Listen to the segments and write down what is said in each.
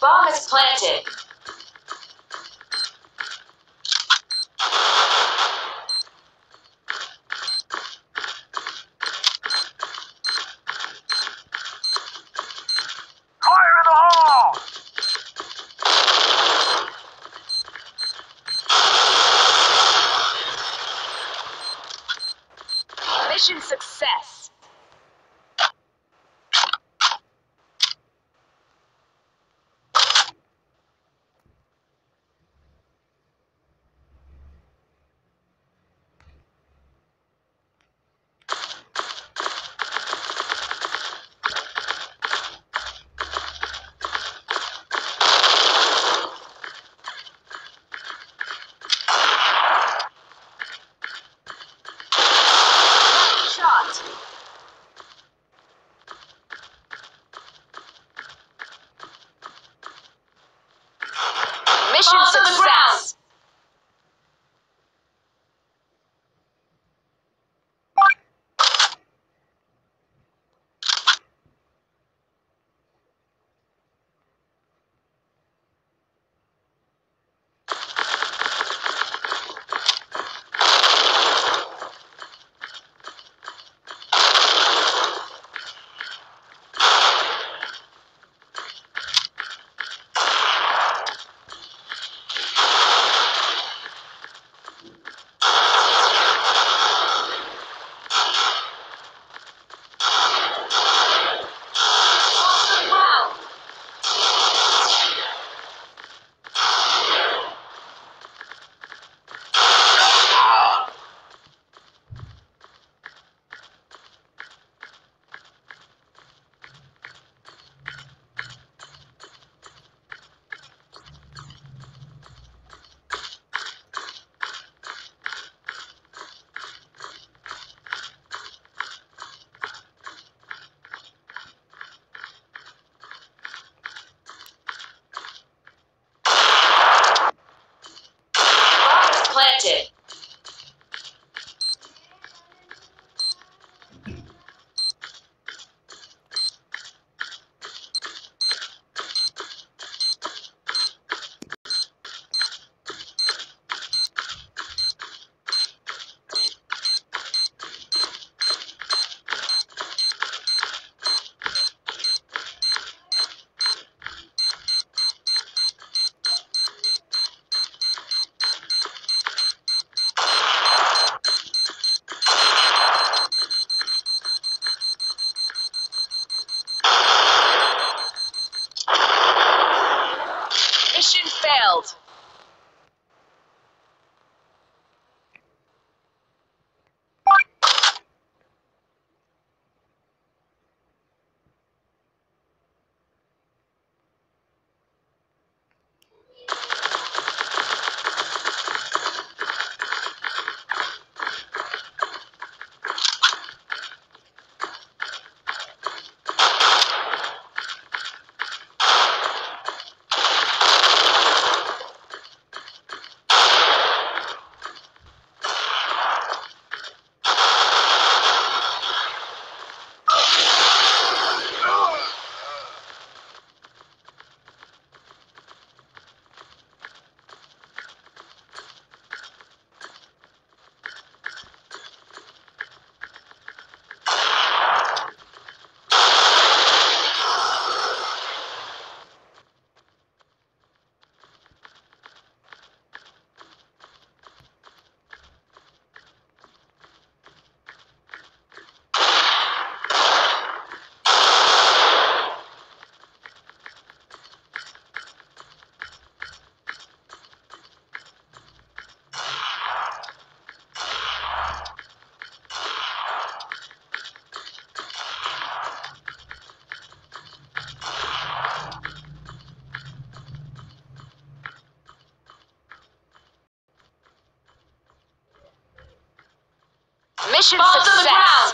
Bomb is planted. Fire in the! Mission success. Mission the success.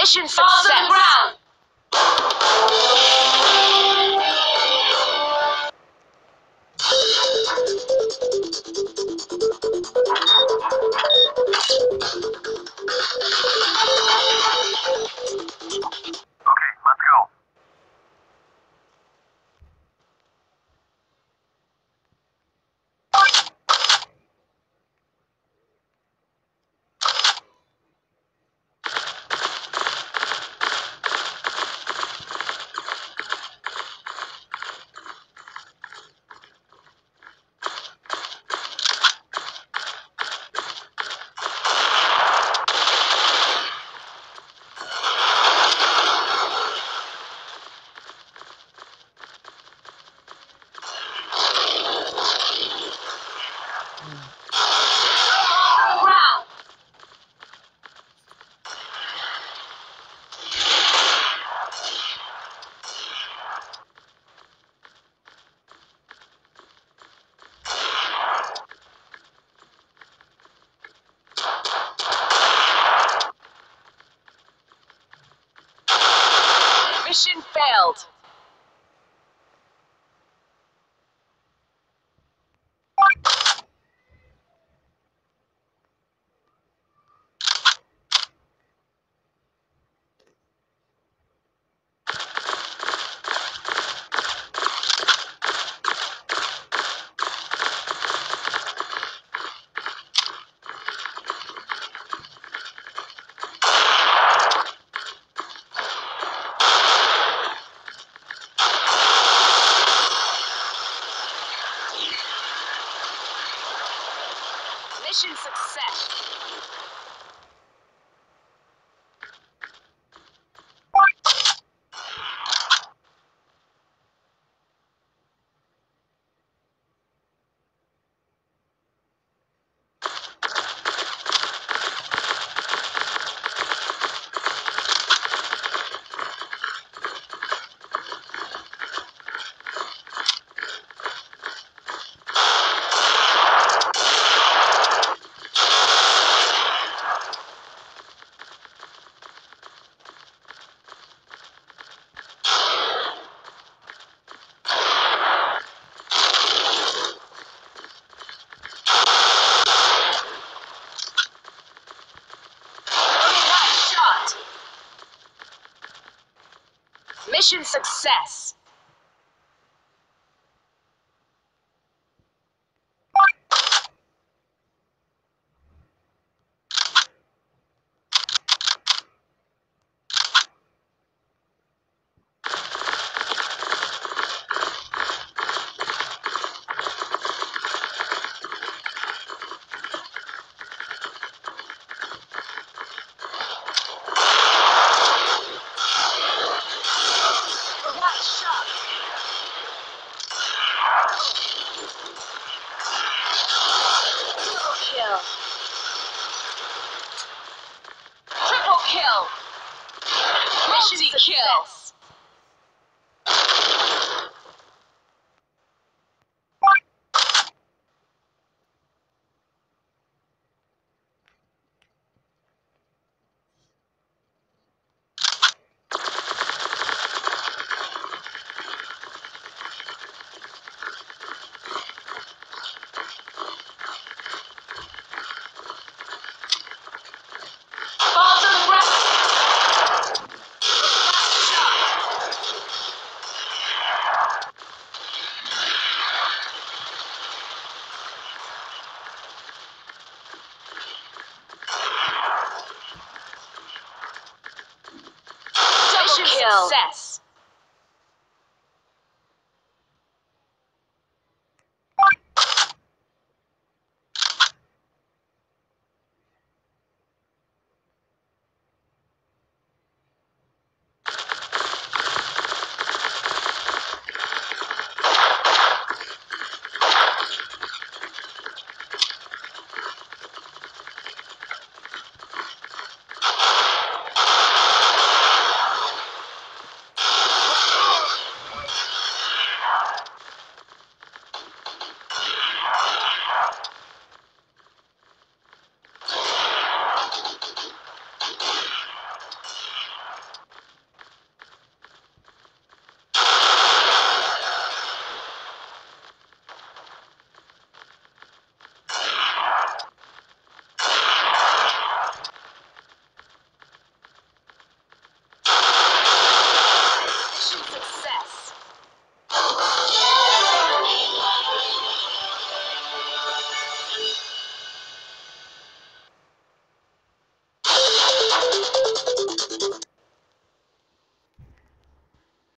Mission Falls success. the failed. Mission success. Nice shot. Mission success. Mission success. success.